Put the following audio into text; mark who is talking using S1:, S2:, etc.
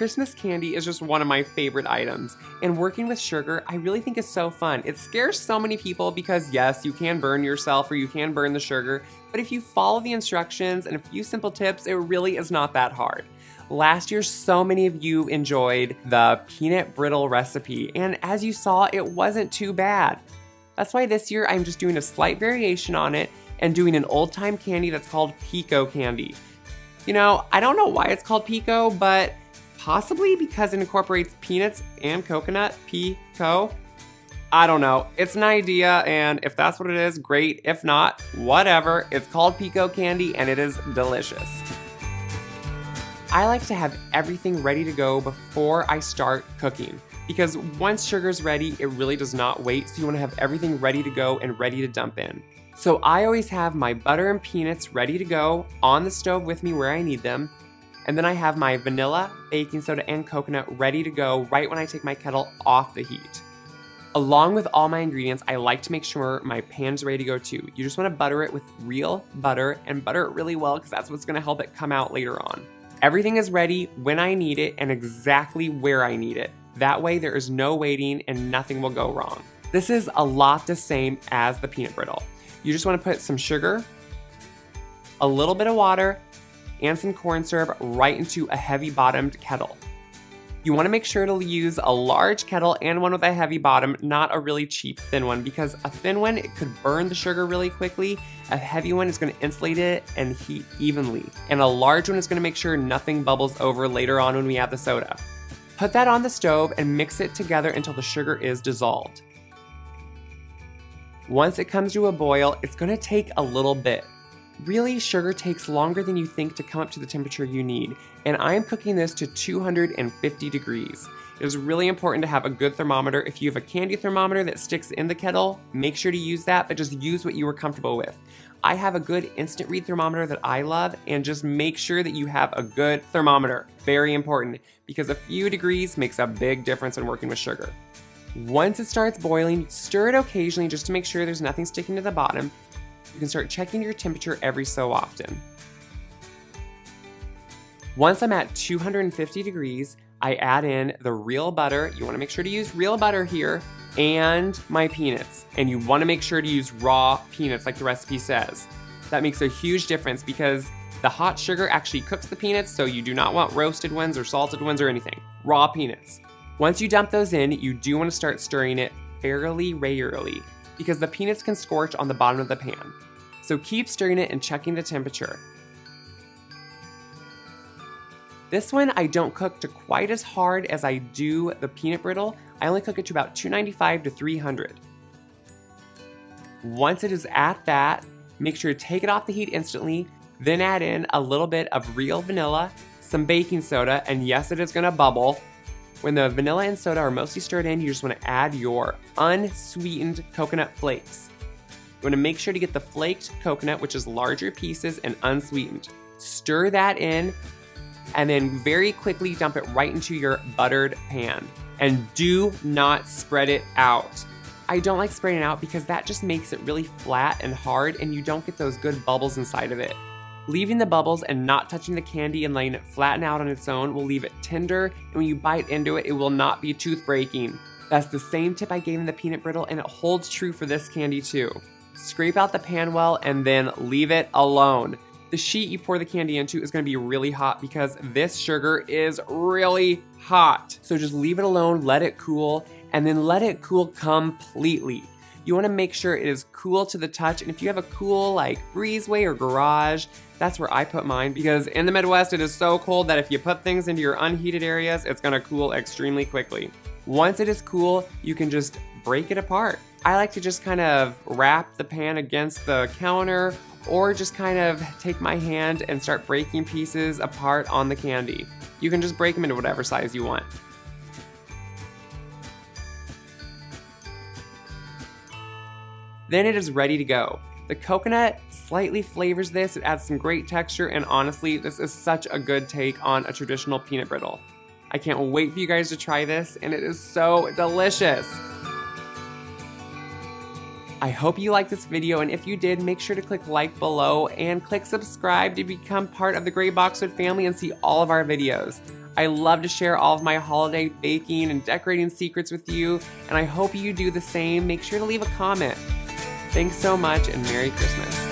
S1: Christmas candy is just one of my favorite items, and working with sugar I really think is so fun. It scares so many people because yes, you can burn yourself or you can burn the sugar, but if you follow the instructions and a few simple tips, it really is not that hard. Last year, so many of you enjoyed the peanut brittle recipe, and as you saw, it wasn't too bad. That's why this year I'm just doing a slight variation on it and doing an old time candy that's called Peco candy. You know, I don't know why it's called Peco, but possibly because it incorporates peanuts and coconut, Peco. I don't know. It's an idea, and if that's what it is, great. If not, whatever. It's called Peco candy, and it is delicious. I like to have everything ready to go before I start cooking because once sugar's ready, it really does not wait, so you wanna have everything ready to go and ready to dump in. So I always have my butter and peanuts ready to go on the stove with me where I need them, and then I have my vanilla, baking soda, and coconut ready to go right when I take my kettle off the heat. Along with all my ingredients, I like to make sure my pan's ready to go too. You just wanna butter it with real butter and butter it really well because that's what's gonna help it come out later on. Everything is ready when I need it and exactly where I need it. That way there is no waiting and nothing will go wrong. This is a lot the same as the peanut brittle. You just wanna put some sugar, a little bit of water, and some corn syrup right into a heavy bottomed kettle. You want to make sure to use a large kettle and one with a heavy bottom, not a really cheap thin one, because a thin one it could burn the sugar really quickly. A heavy one is going to insulate it and heat evenly. And a large one is going to make sure nothing bubbles over later on when we add the soda. Put that on the stove and mix it together until the sugar is dissolved. Once it comes to a boil, it's going to take a little bit. Really, sugar takes longer than you think to come up to the temperature you need, and I am cooking this to 250 degrees. It is really important to have a good thermometer. If you have a candy thermometer that sticks in the kettle, make sure to use that, but just use what you are comfortable with. I have a good instant read thermometer that I love, and just make sure that you have a good thermometer. Very important, because a few degrees makes a big difference when working with sugar. Once it starts boiling, stir it occasionally just to make sure there's nothing sticking to the bottom, you can start checking your temperature every so often. Once I'm at 250 degrees, I add in the real butter. You wanna make sure to use real butter here and my peanuts. And you wanna make sure to use raw peanuts like the recipe says. That makes a huge difference because the hot sugar actually cooks the peanuts, so you do not want roasted ones or salted ones or anything. Raw peanuts. Once you dump those in, you do wanna start stirring it fairly regularly because the peanuts can scorch on the bottom of the pan. So keep stirring it and checking the temperature. This one I don't cook to quite as hard as I do the peanut brittle. I only cook it to about 295 to 300. Once it is at that, make sure to take it off the heat instantly, then add in a little bit of real vanilla, some baking soda, and yes, it is gonna bubble, when the vanilla and soda are mostly stirred in, you just want to add your unsweetened coconut flakes. You want to make sure to get the flaked coconut, which is larger pieces and unsweetened. Stir that in and then very quickly dump it right into your buttered pan. And do not spread it out. I don't like spreading it out because that just makes it really flat and hard and you don't get those good bubbles inside of it. Leaving the bubbles and not touching the candy and letting it flatten out on its own will leave it tender, and when you bite into it, it will not be tooth breaking. That's the same tip I gave in the peanut brittle, and it holds true for this candy too. Scrape out the pan well and then leave it alone. The sheet you pour the candy into is gonna be really hot because this sugar is really hot. So just leave it alone, let it cool, and then let it cool completely. You wanna make sure it is cool to the touch, and if you have a cool like breezeway or garage, that's where I put mine because in the Midwest it is so cold that if you put things into your unheated areas, it's gonna cool extremely quickly. Once it is cool, you can just break it apart. I like to just kind of wrap the pan against the counter or just kind of take my hand and start breaking pieces apart on the candy. You can just break them into whatever size you want. Then it is ready to go. The coconut slightly flavors this, it adds some great texture, and honestly, this is such a good take on a traditional peanut brittle. I can't wait for you guys to try this, and it is so delicious. I hope you liked this video, and if you did, make sure to click like below and click subscribe to become part of the Grey Boxwood family and see all of our videos. I love to share all of my holiday baking and decorating secrets with you, and I hope you do the same. Make sure to leave a comment. Thanks so much, and Merry Christmas.